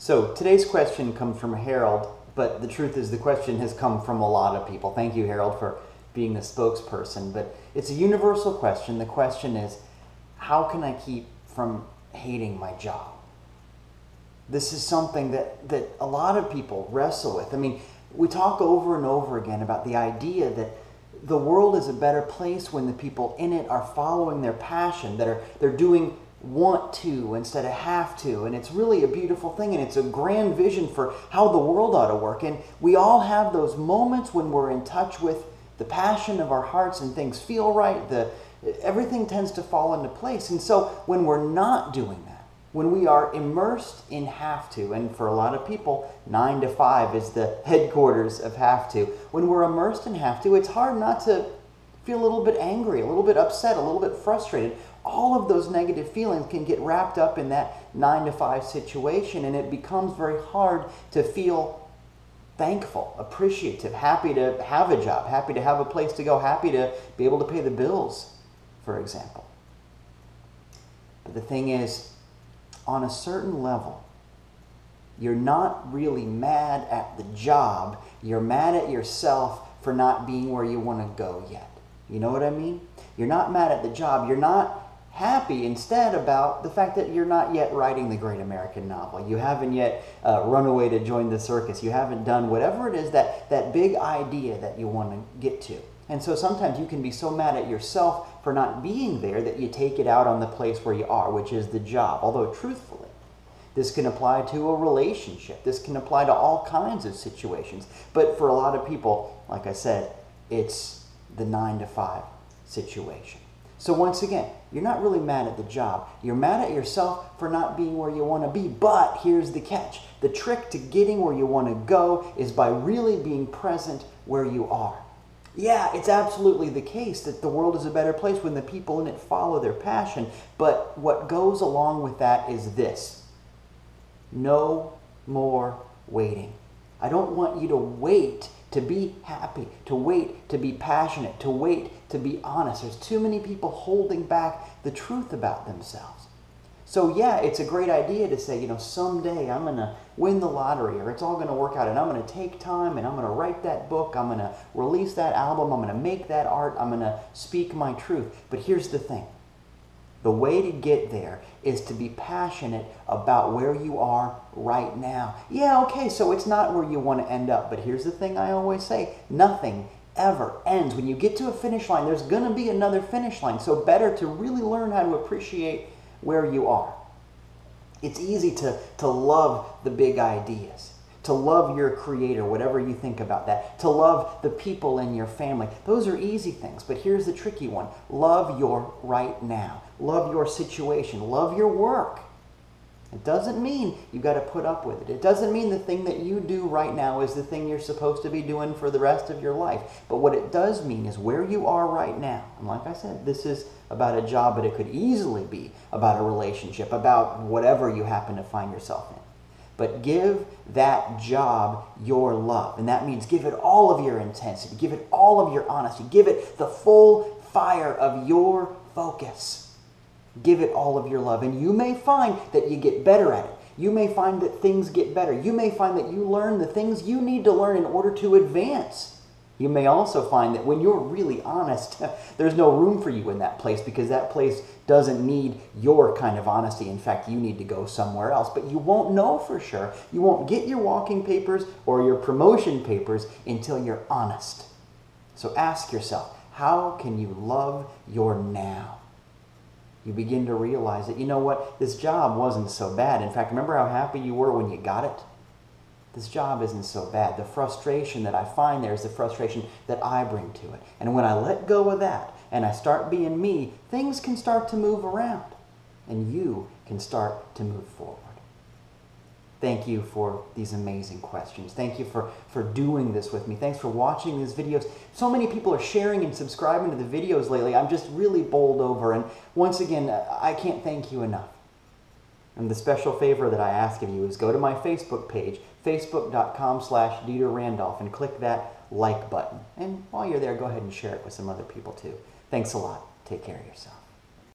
So today's question comes from Harold, but the truth is the question has come from a lot of people. Thank you, Harold, for being the spokesperson. But it's a universal question. The question is, how can I keep from hating my job? This is something that, that a lot of people wrestle with. I mean, we talk over and over again about the idea that the world is a better place when the people in it are following their passion, that are they're doing want to instead of have to. And it's really a beautiful thing and it's a grand vision for how the world ought to work. And we all have those moments when we're in touch with the passion of our hearts and things feel right. The everything tends to fall into place. And so when we're not doing that, when we are immersed in have to, and for a lot of people, nine to five is the headquarters of have to. When we're immersed in have to, it's hard not to feel a little bit angry, a little bit upset, a little bit frustrated. All of those negative feelings can get wrapped up in that nine to five situation, and it becomes very hard to feel thankful, appreciative, happy to have a job, happy to have a place to go, happy to be able to pay the bills, for example. But the thing is, on a certain level, you're not really mad at the job, you're mad at yourself for not being where you want to go yet. You know what I mean? You're not mad at the job, you're not happy instead about the fact that you're not yet writing the great American novel. You haven't yet uh, run away to join the circus. You haven't done whatever it is that, that big idea that you want to get to. And so sometimes you can be so mad at yourself for not being there that you take it out on the place where you are, which is the job. Although, truthfully, this can apply to a relationship. This can apply to all kinds of situations. But for a lot of people, like I said, it's the nine to five situation. So, once again, you're not really mad at the job. You're mad at yourself for not being where you want to be. But here's the catch the trick to getting where you want to go is by really being present where you are. Yeah, it's absolutely the case that the world is a better place when the people in it follow their passion. But what goes along with that is this no more waiting. I don't want you to wait to be happy, to wait to be passionate, to wait to be honest. There's too many people holding back the truth about themselves. So, yeah, it's a great idea to say, you know, someday I'm going to win the lottery or it's all going to work out and I'm going to take time and I'm going to write that book, I'm going to release that album, I'm going to make that art, I'm going to speak my truth. But here's the thing the way to get there is to be passionate about where you are right now. Yeah, okay, so it's not where you want to end up, but here's the thing I always say nothing ever ends. When you get to a finish line, there's going to be another finish line. So, better to really learn how to appreciate where you are. It's easy to, to love the big ideas, to love your creator, whatever you think about that, to love the people in your family. Those are easy things, but here's the tricky one love your right now, love your situation, love your work. It doesn't mean you've got to put up with it. It doesn't mean the thing that you do right now is the thing you're supposed to be doing for the rest of your life. But what it does mean is where you are right now. And like I said, this is about a job, but it could easily be about a relationship, about whatever you happen to find yourself in. But give that job your love. And that means give it all of your intensity, give it all of your honesty, give it the full fire of your focus. Give it all of your love. And you may find that you get better at it. You may find that things get better. You may find that you learn the things you need to learn in order to advance. You may also find that when you're really honest, there's no room for you in that place because that place doesn't need your kind of honesty. In fact, you need to go somewhere else. But you won't know for sure. You won't get your walking papers or your promotion papers until you're honest. So ask yourself how can you love your now? you begin to realize that, you know what, this job wasn't so bad. In fact, remember how happy you were when you got it? This job isn't so bad. The frustration that I find there is the frustration that I bring to it. And when I let go of that and I start being me, things can start to move around and you can start to move forward. Thank you for these amazing questions. Thank you for, for doing this with me. Thanks for watching these videos. So many people are sharing and subscribing to the videos lately. I'm just really bowled over. And once again, I can't thank you enough. And the special favor that I ask of you is go to my Facebook page, facebook.com slash Dieter Randolph, and click that like button. And while you're there, go ahead and share it with some other people too. Thanks a lot. Take care of yourself.